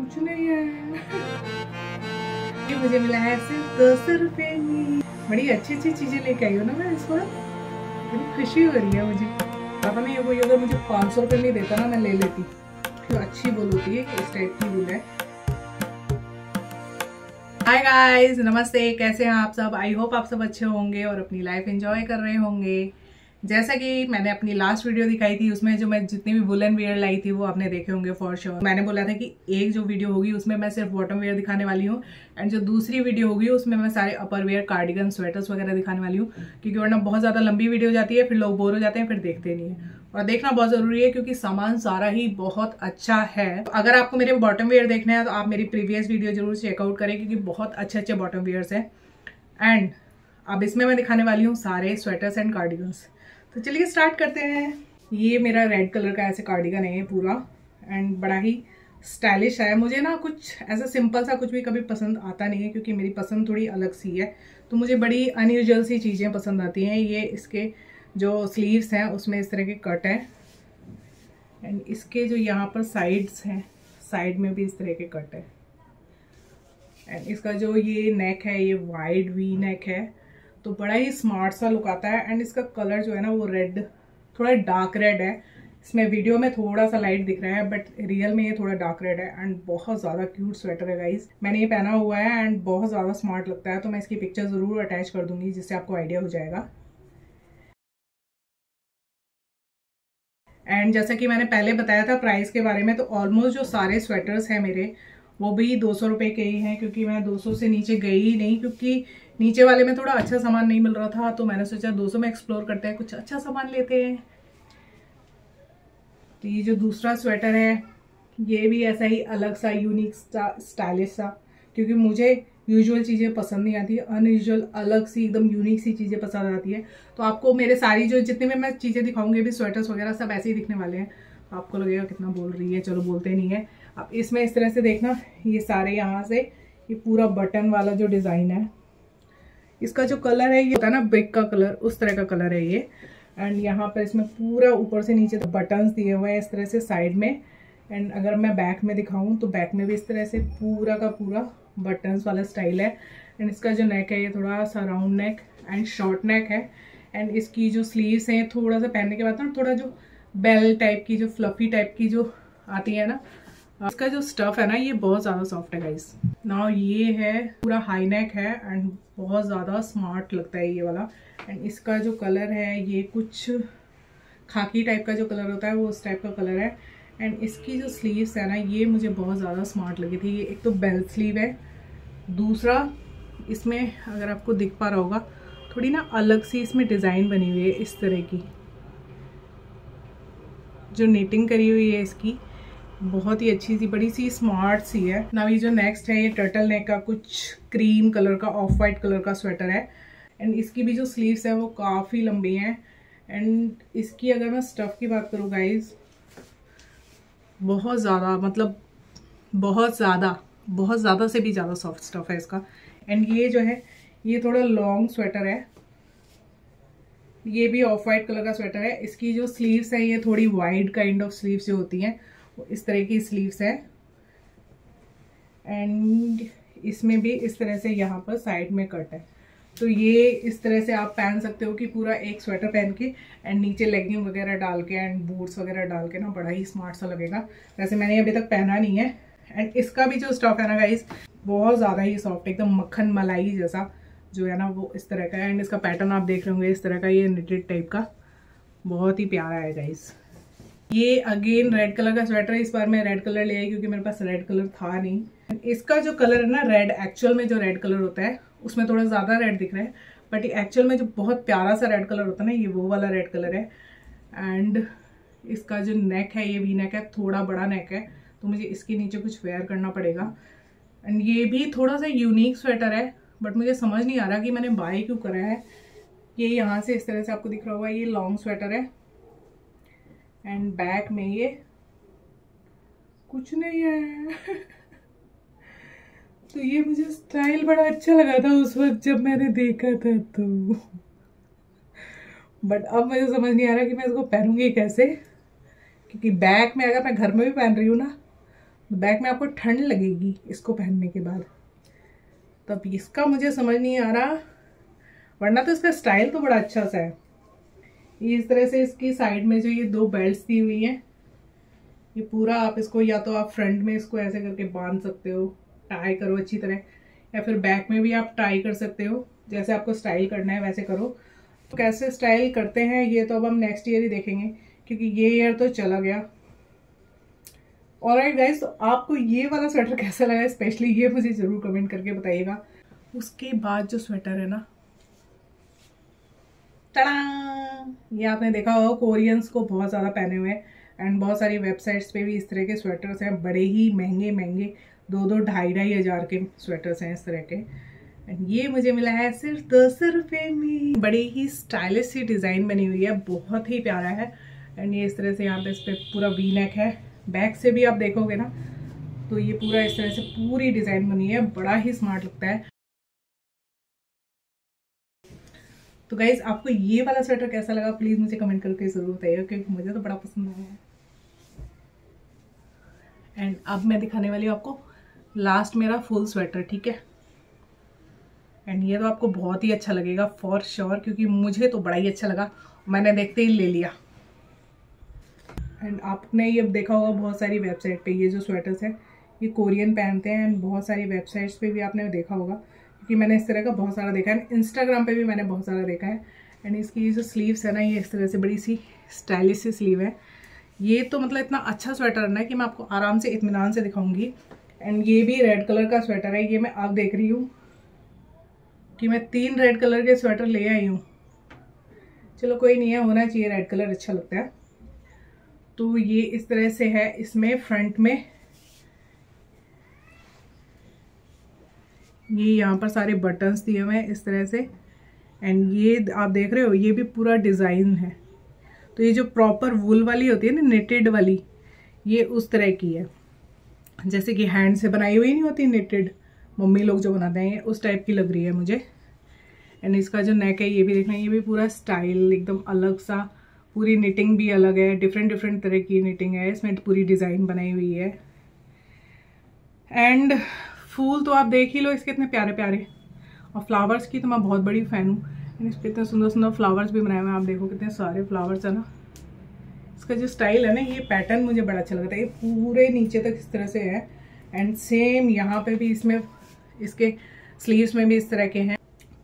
कुछ नहीं है। ये मुझे मिला है सिर्फ़ दो सौ रुपये में बड़ी अच्छी अच्छी चीज़ें लेके आई हो ना मैं इस बार। बड़ी खुशी हो रही है मुझे। पता नहीं है कोई अगर मुझे पाँच सौ रुपये नहीं देता ना, मैं ले लेती। तो अच्छी बोल होती है, इस टाइप की बोल है। हाय गाइस नमस्ते। कैसे हैं आप सब? आई होप आप सब अच्छे होंगे और अपनी लाइफ एंजॉय कर रहे होंगे। जैसा कि मैंने अपनी लास्ट वीडियो दिखाई थी, उसमें जो मैं जितनी भी वुलन वेयर लाई थी, वो आपने देखे होंगे फॉर श्योर sure. मैंने बोला था कि एक जो वीडियो होगी, उसमें मैं सिर्फ़ बॉटम वेयर दिखाने वाली हूँ एंड जो दूसरी वीडियो होगी, उसमें मैं सारे अपर वेयर कार्डिगन स्वेटर्स वगैरह दिखाने वाली हूँ क्योंकि वरना बहुत ज़्यादा लंबी वीडियो जाती है, फिर लोग बोर हो जाते हैं, फिर देखते नहीं है। और देखना बहुत ज़रूरी है क्योंकि सामान सारा ही बहुत अच्छा है। तो अगर आपको मेरे बॉटम वेयर देखना है तो आप मेरी प्रीवियस वीडियो ज़रूर चेकआउट करें क्योंकि बहुत अच्छे अच्छे बॉटम वेयर्स हैं। एंड अब इसमें मैं दिखाने वाली हूँ सारे स्वेटर्स एंड कार्डिगन्स तो चलिए स्टार्ट करते हैं। ये मेरा रेड कलर का ऐसे कार्डिगन है पूरा। एंड बड़ा ही स्टाइलिश है। मुझे ना कुछ ऐसा सिंपल सा कुछ भी कभी पसंद आता नहीं है, क्योंकि मेरी पसंद थोड़ी अलग सी है। तो मुझे बड़ी अनयूजल सी चीज़ें पसंद आती हैं। ये इसके जो स्लीव्स हैं, उसमें इस तरह के कट हैं। एंड इसके जो यहाँ पर साइड्स हैं साइड में भी इस तरह के कट है। एंड इसका जो ये नेक है, ये वाइड वी नेक है। तो बड़ा ही स्मार्ट सा लुक आता है एंड इसका कलर जो है ना वो रेड थोड़ा डार्क रेड है। इसमें वीडियो में थोड़ा सा लाइट दिख रहा है बट रियल में ये थोड़ा डार्क रेड है एंड बहुत ज़्यादा क्यूट स्वेटर है गाइज़ मैंने ये पहना हुआ है एंड बहुत ज़्यादा स्मार्ट लगता है तो मैं इसकी पिक्चर ज़रूर अटैच कर दूँगी जिससे आपको आइडिया हो जाएगा। एंड जैसा कि मैंने पहले बताया था प्राइस के बारे में तो ऑलमोस्ट जो सारे स्वेटर्स हैं मेरे, वो भी दो सौ रुपये के ही हैं, क्योंकि मैं दो सौ से नीचे गई ही नहीं, क्योंकि नीचे वाले में थोड़ा अच्छा सामान नहीं मिल रहा था तो मैंने सोचा 200 में एक्सप्लोर करते हैं, कुछ अच्छा सामान लेते हैं। तो ये जो दूसरा स्वेटर है, ये भी ऐसा ही अलग सा यूनिक सा स्टाइलिश सा, क्योंकि मुझे यूजुअल चीज़ें पसंद नहीं आती अनयूजुअल अलग सी, एकदम यूनिक सी चीज़ें पसंद आती है। तो आपको मेरे सारी जो जितने भी मैं चीज़ें दिखाऊँगी भी स्वेटर्स वगैरह सब ऐसे ही दिखने वाले हैं। आपको लगेगा कितना बोल रही है, चलो बोलते नहीं है। अब इसमें इस तरह से देखना, ये सारे यहाँ से, ये पूरा बटन वाला जो डिज़ाइन है। इसका जो कलर है, ये होता है ना ब्रिक का कलर, उस तरह का कलर है ये। एंड यहाँ पर इसमें पूरा ऊपर से नीचे बटन्स दिए हुए हैं इस तरह से साइड में। एंड अगर मैं बैक में दिखाऊँ तो बैक में भी इस तरह से पूरा का पूरा बटन्स वाला स्टाइल है। एंड इसका जो नेक है, ये थोड़ा सा round neck and short neck है। एंड इसकी जो स्लीव्स हैं, थोड़ा सा पहनने के बाद ना, थोड़ा जो बेल टाइप की, जो फ्लफी टाइप की जो आती है ना इसका जो स्टफ़ है ना, ये बहुत ज़्यादा सॉफ्ट है गाइस ना ये है, पूरा हाई नेक है एंड बहुत ज़्यादा स्मार्ट लगता है ये वाला. एंड इसका जो कलर है, ये कुछ खाकी टाइप का जो कलर होता है, वो उस टाइप का कलर है. एंड इसकी जो स्लीव्स है ना, ये मुझे बहुत ज़्यादा स्मार्ट लगी थी. ये एक तो बेल्ट स्लीव है. दूसरा, इसमें अगर आपको दिख पा रहा होगा, थोड़ी ना अलग सी इसमें डिज़ाइन बनी हुई है इस तरह की. जो नीटिंग करी हुई है इसकी. बहुत ही अच्छी सी, बड़ी सी स्मार्ट सी है। ना ये जो नेक्स्ट है, ये टर्टल नेक का कुछ क्रीम कलर का ऑफ़ वाइट कलर का स्वेटर है। एंड इसकी भी जो स्लीव्स है, वो काफ़ी लंबी हैं। एंड इसकी अगर मैं स्टफ़ की बात करूँ गाइज़ बहुत ज़्यादा मतलब बहुत ज़्यादा बहुत ज़्यादा से भी ज़्यादा सॉफ्ट स्टफ़ है इसका। एंड ये जो है, ये थोड़ा लॉन्ग स्वेटर है। ये भी ऑफ़ वाइट कलर का स्वेटर है। इसकी जो स्लीव्स है, ये थोड़ी वाइड काइंड ऑफ़ स्लीव्स जो होती हैं। इस तरह की स्लीव्स है। एंड इसमें भी इस तरह से यहाँ पर साइड में कट है। तो ये इस तरह से आप पहन सकते हो कि पूरा एक स्वेटर पहन के एंड नीचे लेगिंग वगैरह डाल के एंड बूट्स वगैरह डाल के ना, बड़ा ही स्मार्ट सा लगेगा। वैसे मैंने अभी तक पहना नहीं है। एंड इसका भी जो स्टॉक है ना गाइस बहुत ज़्यादा ही सॉफ्ट एकदम मक्खन मलाई जैसा जो है ना, वो इस तरह का एंड इसका पैटर्न आप देख रहे होंगे, इस तरह का ये निटेड टाइप का। बहुत ही प्यारा है गाइस ये अगेन रेड कलर का स्वेटर है, इस बार मैं रेड कलर ले आई क्योंकि मेरे पास रेड कलर था नहीं। इसका जो कलर है ना रेड एक्चुअल में जो रेड कलर होता है, उसमें थोड़ा ज़्यादा रेड दिख रहा है। बट एक्चुअल में जो बहुत प्यारा सा रेड कलर होता है ना, ये वो वाला रेड कलर है। एंड इसका जो नेक है, ये वी नेक है, थोड़ा बड़ा नेक है तो मुझे इसके नीचे कुछ वेयर करना पड़ेगा। एंड ये भी थोड़ा सा यूनिक स्वेटर है बट मुझे समझ नहीं आ रहा कि मैंने बाय क्यों करा है। ये यहाँ से इस तरह से आपको दिख रहा होगा, ये लॉन्ग स्वेटर है। एंड बैक में ये कुछ नहीं है। तो ये मुझे स्टाइल बड़ा अच्छा लगा था उस वक्त जब मैंने देखा था तो। बट अब मुझे समझ नहीं आ रहा कि मैं इसको पहनूँगी कैसे। क्योंकि बैक में अगर मैं घर में भी पहन रही हूँ ना तो बैक में आपको ठंड लगेगी इसको पहनने के बाद। तब इसका मुझे समझ नहीं आ रहा, वरना तो इसका स्टाइल तो बड़ा अच्छा सा है। इस तरह से इसकी साइड में जो ये दो बेल्ट दी हुई हैं, ये पूरा आप इसको या तो आप फ्रंट में इसको ऐसे करके बाँध सकते हो टाई करो अच्छी तरह, या फिर बैक में भी आप टाई कर सकते हो, जैसे आपको स्टाइल करना है वैसे करो। तो कैसे स्टाइल करते हैं, ये तो अब हम नेक्स्ट ईयर ही देखेंगे, क्योंकि ये ईयर तो चला गया। और राइट गाइज़ तो आपको ये वाला स्वेटर कैसा लगा? स्पेशली ये मुझे ज़रूर कमेंट करके बताइएगा। उसके बाद जो स्वेटर है ना ये आपने देखा होगा कोरियंस को बहुत ज़्यादा पहने हुए हैं एंड बहुत सारी वेबसाइट्स पे भी इस तरह के स्वेटर्स हैं, बड़े ही महँगे महँगे, दो दो, ढाई ढाई हज़ार के स्वेटर्स हैं इस तरह के। एंड ये मुझे मिला है सिर्फ़ दो सौ रुपये में बड़ी ही स्टाइलिश सी डिज़ाइन बनी हुई है, बहुत ही प्यारा है। एंड ये इस तरह से यहाँ पे इस पर पूरा वी नेक है। बैक से भी आप देखोगे ना तो ये पूरा इस तरह से पूरी डिज़ाइन बनी है, बड़ा ही स्मार्ट लगता है। तो गाइज़ आपको ये वाला स्वेटर कैसा लगा? प्लीज़ मुझे कमेंट करके ज़रूर बताइएगा, क्योंकि मुझे तो बड़ा पसंद आया। एंड अब मैं दिखाने वाली हूँ आपको लास्ट मेरा फुल स्वेटर ठीक है? एंड ये तो आपको बहुत ही अच्छा लगेगा फॉर श्योर क्योंकि मुझे तो बड़ा ही अच्छा लगा। मैंने देखते ही ले लिया। एंड आपने ये देखा होगा, बहुत सारी वेबसाइट पे ये जो स्वेटर्स है, ये कोरियन पहनते हैं एंड बहुत सारी वेबसाइट्स पे भी आपने देखा होगा। क्योंकि मैंने इस तरह का बहुत सारा देखा है। इंस्टाग्राम पे भी मैंने बहुत सारा देखा है। एंड इसकी जो स्लीव्स है ना, ये इस तरह से बड़ी सी स्टाइलिश सी स्लीव है। ये तो मतलब इतना अच्छा स्वेटर है ना कि मैं आपको आराम से इतमान से दिखाऊँगी। एंड ये भी रेड कलर का स्वेटर है। ये मैं आप देख रही हूँ कि मैं तीन रेड कलर के स्वेटर ले आई हूँ। चलो कोई नहीं है, होना चाहिए रेड कलर अच्छा लगता है। तो ये इस तरह से है। इसमें फ्रंट में ये यहाँ पर सारे बटन्स दिए हुए हैं इस तरह से। एंड ये आप देख रहे हो, ये भी पूरा डिज़ाइन है। तो ये जो प्रॉपर वुल वाली होती है ना नेटेड वाली, ये उस तरह की है। जैसे कि हैंड से बनाई हुई नहीं होती नेटेड मम्मी लोग जो बनाते हैं उस टाइप की लग रही है मुझे। एंड इसका जो नेक है, ये भी देखना, ये भी पूरा स्टाइल एकदम अलग सा, पूरी निटिंग भी अलग है डिफरेंट डिफरेंट तरह की निटिंग है, इसमें पूरी डिज़ाइन बनाई हुई है। एंड फूल तो आप देख ही लो, इसके इतने प्यारे प्यारे। और फ्लावर्स की तो मैं बहुत बड़ी फ़ैन हूँ। इस पर इतने सुंदर सुंदर फ्लावर्स भी बनाए हुए हैं। आप देखो कितने सारे फ्लावर्स है ना। इसका जो स्टाइल है ना, ये पैटर्न मुझे बड़ा अच्छा लगता है। ये पूरे नीचे तक इस तरह से है। एंड सेम यहाँ पे भी इसमें, इसके स्लीव्स में भी इस तरह के हैं।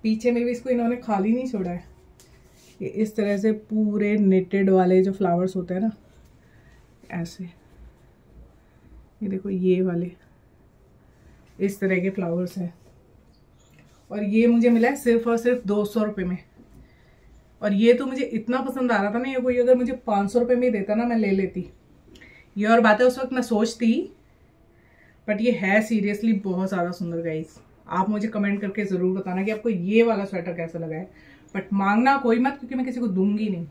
पीछे में भी इसको इन्होंने खाली नहीं छोड़ा है। ये इस तरह से पूरे नेटेड वाले जो फ्लावर्स होते हैं ना, ऐसे। ये देखो, ये वाले। इस तरह के फ्लावर्स हैं। और ये मुझे मिला है सिर्फ़ और सिर्फ़ दो सौ रुपये में। और ये तो मुझे इतना पसंद आ रहा था ना, ये कोई अगर मुझे पाँच सौ रुपये में देता ना, मैं ले लेती। ये और बात है, उस वक्त मैं सोचती बट ये है सीरियसली बहुत ज़्यादा सुंदर गाइस आप मुझे कमेंट करके ज़रूर बताना कि आपको ये वाला स्वेटर कैसा लगा है। बट मांगना कोई मत, क्योंकि मैं किसी को दूँगी नहीं।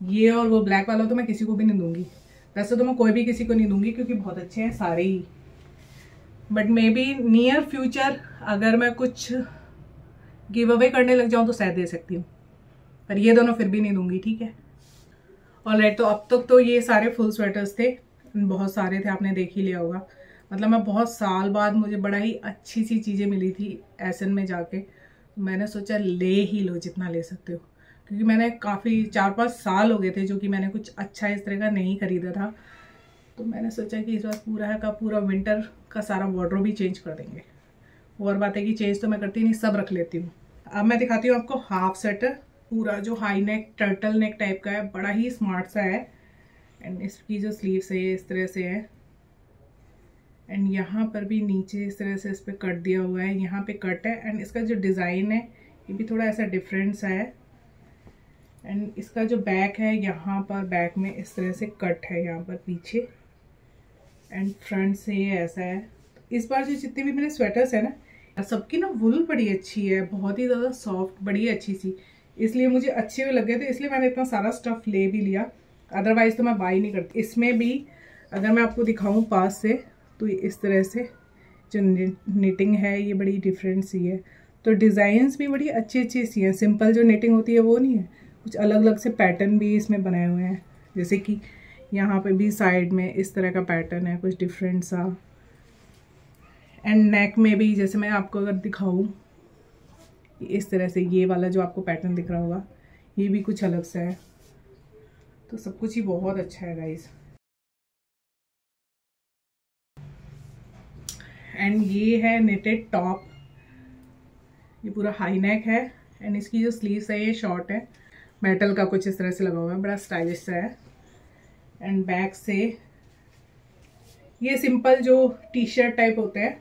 ये और वो ब्लैक वाला तो मैं किसी को भी नहीं दूँगी। वैसे तो मैं कोई भी किसी को नहीं दूँगी, क्योंकि बहुत अच्छे हैं, सारे ही। But may be near future अगर मैं कुछ गिव अवे करने लग जाऊँ तो शायद दे सकती हूँ। पर ये दोनों फिर भी नहीं दूँगी, ठीक है? और राइट तो अब तक तो ये सारे फुल स्वेटर्स थे। बहुत सारे थे, आपने देख ही लिया होगा। मतलब मैं बहुत साल बाद मुझे बड़ा ही अच्छी सी चीज़ें मिली थी एसन में जाके। मैंने सोचा ले ही लो जितना ले सकते हो। क्योंकि मैंने काफ़ी चार पाँच साल हो गए थे जो कि मैंने कुछ अच्छा इस तरह का नहीं खरीदा था। तो मैंने सोचा कि इस बार पूरा का पूरा विंटर का सारा वार्ड्रोब भी चेंज कर देंगे। और बात है कि चेंज तो मैं करती नहीं, सब रख लेती हूँ। अब मैं दिखाती हूँ आपको हाफ़ सेटर पूरा जो high neck turtle neck type का है, बड़ा ही स्मार्ट सा है। एंड इसकी जो स्लीव्स है, इस तरह से है। एंड यहाँ पर भी नीचे इस तरह से इस पर कट दिया हुआ है, यहाँ पे कट है। एंड इसका जो डिज़ाइन है, ये भी थोड़ा ऐसा डिफरेंट सा है। एंड इसका जो बैक है, यहाँ पर बैक में इस तरह से कट है, यहाँ पर पीछे। एंड फ्रंट से ये ऐसा है। इस बार जो जितने भी मेरे स्वेटर्स है ना, सबकी ना वुल बड़ी अच्छी है, बहुत ही ज़्यादा सॉफ्ट बड़ी अच्छी सी। इसलिए मुझे अच्छे भी लगे थे, इसलिए मैंने इतना सारा स्टफ़ ले भी लिया। अदरवाइज़ तो मैं बाई नहीं करती। इसमें भी अगर मैं आपको दिखाऊँ पास से तो इस तरह से जो निटिंग है, ये बड़ी डिफरेंट सी है। तो डिज़ाइंस भी बड़ी अच्छी अच्छी सी हैं। सिंपल जो निटिंग होती है, वो नहीं है। कुछ अलग अलग से पैटर्न भी इसमें बनाए हुए हैं। जैसे कि यहाँ पे भी साइड में इस तरह का पैटर्न है, कुछ डिफरेंट सा। एंड नेक में भी जैसे मैं आपको अगर दिखाऊँ, इस तरह से ये वाला जो आपको पैटर्न दिख रहा होगा, ये भी कुछ अलग सा है। तो सब कुछ ही बहुत अच्छा है गाइस एंड ये है नेटेड टॉप ये पूरा हाई नेक है। एंड इसकी जो स्लीव्स है, ये शॉर्ट है। मेटल का कुछ इस तरह से लगा हुआ है, बड़ा स्टाइलिश सा है। एंड बैक से। ये सिंपल जो टी शर्ट टाइप होता है,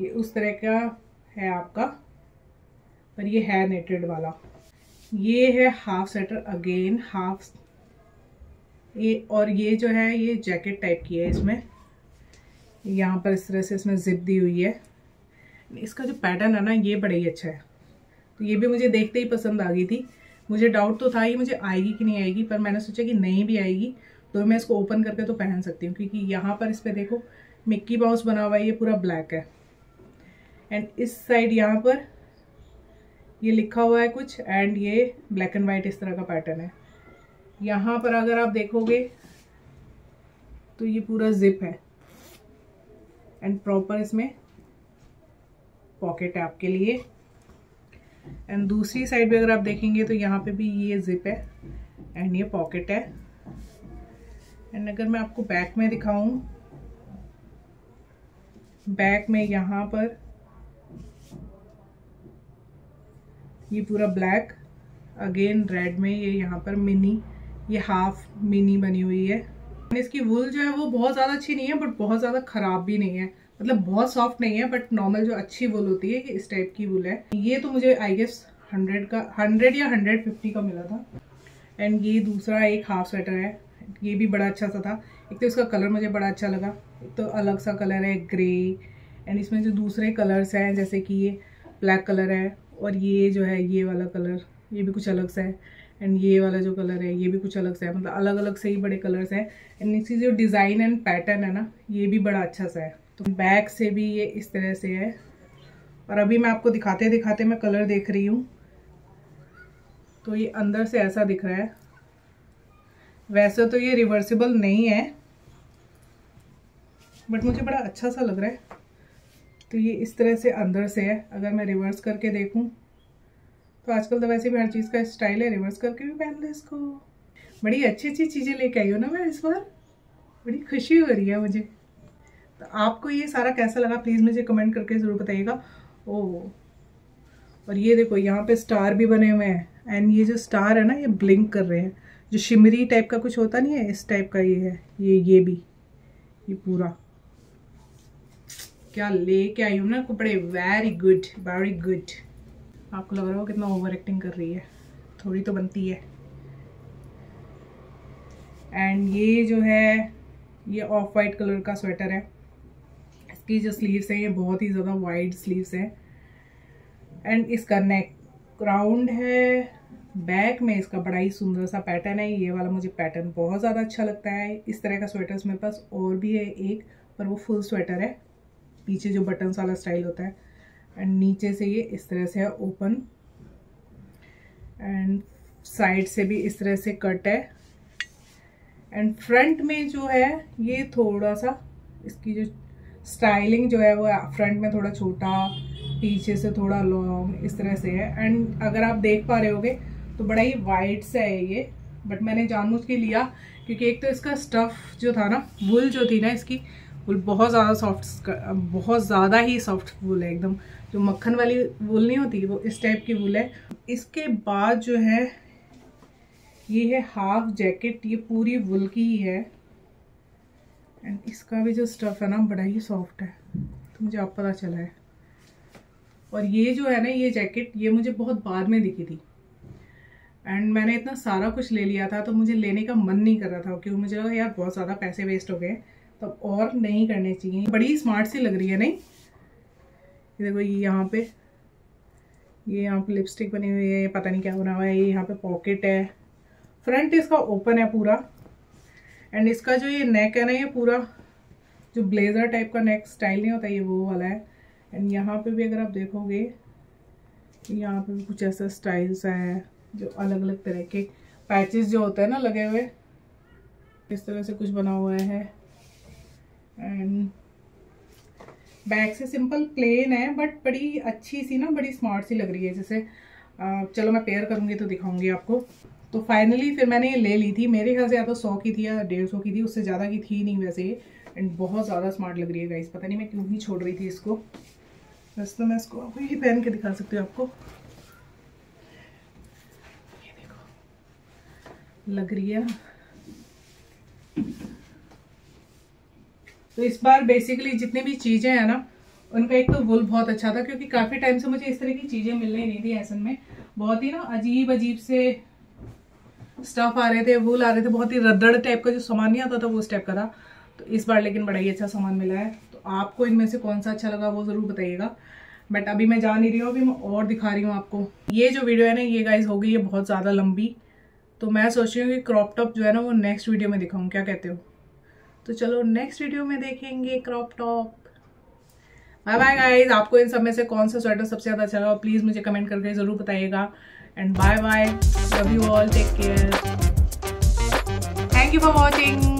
ये उस तरह का है आपका, पर ये है नेटेड वाला। ये है हाफ़ स्वेटर अगेन हाफ़ ये और ये जो है, ये जैकेट टाइप की है इसमें। यहाँ पर इस तरह से इसमें जिप दी हुई है। इसका जो पैटर्न है ना, ये बड़ा ही अच्छा है। तो ये भी मुझे देखते ही पसंद आ गई थी। मुझे डाउट तो था ही, मुझे आएगी कि नहीं आएगी, पर मैंने सोचा कि नहीं भी आएगी। तो मैं इसको ओपन करके तो पहन सकती हूँ, क्योंकि यहाँ पर इस पर देखो मिक्की बाउस बना हुआ है, ये पूरा ब्लैक है। एंड इस साइड यहाँ पर ये लिखा हुआ है कुछ एंड ये ब्लैक एंड वाइट इस तरह का पैटर्न है। यहाँ पर अगर आप देखोगे तो ये पूरा जिप है। एंड प्रॉपर इसमें पॉकेट है आपके लिए। एंड दूसरी साइड भी अगर आप देखेंगे तो यहाँ पे भी ये जिप है एंड ये पॉकेट है। एंड अगर मैं आपको बैक में दिखाऊँ बैक में यहाँ पर, ये पूरा ब्लैक अगेन रेड में ये यहाँ पर मिनी ये हाफ़ मिनी बनी हुई है। इसकी वुल जो है वो बहुत ज़्यादा अच्छी नहीं है बट बहुत ज़्यादा ख़राब भी नहीं है। मतलब बहुत सॉफ्ट नहीं है बट नॉर्मल जो अच्छी वुल होती है कि इस टाइप की वुल है। ये तो मुझे आई गेस हंड्रेड का हंड्रेड या हंड्रेड फिफ्टी का मिला था। एंड ये दूसरा एक हाफ़ स्वेटर है। ये भी बड़ा अच्छा सा था। एक तो इसका कलर मुझे बड़ा अच्छा लगा। एक तो अलग सा कलर है ग्रे एंड इसमें जो दूसरे कलर्स हैं, जैसे कि ये ब्लैक कलर है, और ये जो है, ये वाला कलर ये भी कुछ अलग सा है। एंड ये वाला जो कलर है, ये भी कुछ अलग सा है। मतलब अलग अलग से ही बड़े कलर्स हैं। एंड इसकी जो डिज़ाइन एंड पैटर्न है ना, ये भी बड़ा अच्छा सा है। तो बैक से भी ये इस तरह से है। और अभी मैं आपको दिखाते दिखाते मैं कलर देख रही हूँ। तो ये अंदर से ऐसा दिख रहा है। वैसे तो ये रिवर्सिबल नहीं है बट मुझे बड़ा अच्छा सा लग रहा है। तो ये इस तरह से अंदर से है, अगर मैं रिवर्स करके देखूँ तो आजकल तो वैसे भी हर चीज़ का स्टाइल है रिवर्स करके भी पहन ले इसको। बड़ी अच्छी अच्छी चीज़ें लेके आई हो ना मैं इस बार। बड़ी खुशी हो रही है मुझे। तो आपको ये सारा कैसा लगा प्लीज़ मुझे कमेंट करके ज़रूर बताइएगा। ओ और ये देखो, यहाँ पे स्टार भी बने हुए हैं एंड ये जो स्टार है ना, ये ब्लिंक कर रहे हैं। जो शिमरी टाइप का कुछ होता नहीं है, इस टाइप का ये है, ये ये भी, ये पूरा। क्या लेके आई हूँ ना, कपड़े वेरी गुड वेरी गुड आपको लग रहा हो कितना ओवर एक्टिंग कर रही है। थोड़ी तो बनती है। एंड ये जो है, ये ऑफ़ वाइट कलर का स्वेटर है। इसकी जो स्लीव्स हैं, ये बहुत ही ज़्यादा वाइड स्लीव्स हैं। एंड इसका नेक राउंड है बैक में इसका बड़ा ही सुंदर सा पैटर्न है, ये वाला मुझे पैटर्न बहुत ज़्यादा अच्छा लगता है। इस तरह का स्वेटर्स मेरे पास और भी है एक, पर वो फुल स्वेटर है। पीछे जो बटन्स वाला स्टाइल होता है। एंड नीचे से ये इस तरह से है ओपन एंड साइड से भी इस तरह से कट है। एंड फ्रंट में जो है, ये थोड़ा सा इसकी जो स्टाइलिंग जो है, वो फ्रंट में थोड़ा छोटा, पीछे से थोड़ा लॉन्ग इस तरह से है। एंड अगर आप देख पा रहे होगे तो बड़ा ही वाइट सा है ये बट मैंने जानबूझ के लिया, क्योंकि एक तो इसका स्टफ़ जो था ना वुल जो थी ना इसकी वुल बहुत ज़्यादा सॉफ्ट बहुत ज़्यादा ही सॉफ्ट वुल है एकदम। जो मक्खन वाली वुल नहीं होती, वो इस टाइप की वुल है। इसके बाद जो है, ये है हाफ़ जैकेट ये पूरी वुल की ही है। एंड इसका भी जो स्टफ़ है ना, बड़ा ही सॉफ्ट है। तो मुझे आप पता चला है। और ये जो है ना, ये जैकेट ये मुझे बहुत बाद में दिखी थी। एंड मैंने इतना सारा कुछ ले लिया था तो मुझे लेने का मन नहीं कर रहा था, क्योंकि मुझे लगा यार बहुत ज़्यादा पैसे वेस्ट हो गए तो और नहीं करने चाहिए। बड़ी स्मार्ट सी लग रही है, नहीं? देखो, ये यहाँ पे, ये यहाँ पे लिपस्टिक बनी हुई है पता नहीं क्या बना हुआ है, ये यहाँ पे पॉकेट है। फ्रंट इसका ओपन है पूरा। एंड इसका जो ये नेक है ना, ये पूरा, जो ब्लेज़र टाइप का नेक स्टाइल नहीं होता, ये वो वाला है। एंड यहाँ पे भी अगर आप देखोगे, यहाँ पे भी कुछ ऐसा स्टाइल्स है। जो अलग अलग तरह के पैचेस जो होते हैं ना लगे हुए, इस तरह से कुछ बना हुआ है। एंड बैग से सिंपल प्लेन है बट बड़ी अच्छी सी ना, बड़ी स्मार्ट सी लग रही है जैसे चलो मैं पेयर करूँगी तो दिखाऊँगी आपको। तो फाइनली फिर मैंने ये ले ली थी, मेरे ख्याल से या तो सौ की थी या डेढ़ सौ की थी, उससे ज़्यादा की थी नहीं वैसे ये। एंड बहुत ज़्यादा स्मार्ट लग रही है गाइस पता नहीं मैं क्यों ही छोड़ रही थी इसको। वैसे तो मैं इसको ही पहन के दिखा सकती हूँ आपको ये देखो लग रही है। तो इस बार बेसिकली जितनी भी चीज़ें हैं ना, उनका एक तो वुल बहुत अच्छा था, क्योंकि काफ़ी टाइम से मुझे इस तरह की चीज़ें मिलने नहीं थी ऐसन में। बहुत ही ना अजीब अजीब से स्टफ़ आ रहे थे वुल आ रहे थे, बहुत ही रद्दड़ टाइप का जो सामान नहीं आता था, वो उस टाइप का था। तो इस बार लेकिन बड़ा ही अच्छा सामान मिला है। तो आपको इनमें से कौन सा अच्छा लगा, वो ज़रूर बताइएगा। बट अभी मैं जा नहीं रही हूँ, अभी मैं और दिखा रही हूँ आपको। ये जो वीडियो है ना, ये गाइज़ हो गई है बहुत ज़्यादा लंबी। तो मैं सोच रही हूँ कि क्रॉप टॉप जो है ना, वो नेक्स्ट वीडियो में दिखाऊँ। क्या कहते हो? तो चलो नेक्स्ट वीडियो में देखेंगे crop top bye bye guys आपको इन सब में से कौन सा स्वेटर सबसे ज़्यादा अच्छा लगा प्लीज़ मुझे कमेंट करके ज़रूर बताइएगा। And bye bye love you all take care thank you for watching.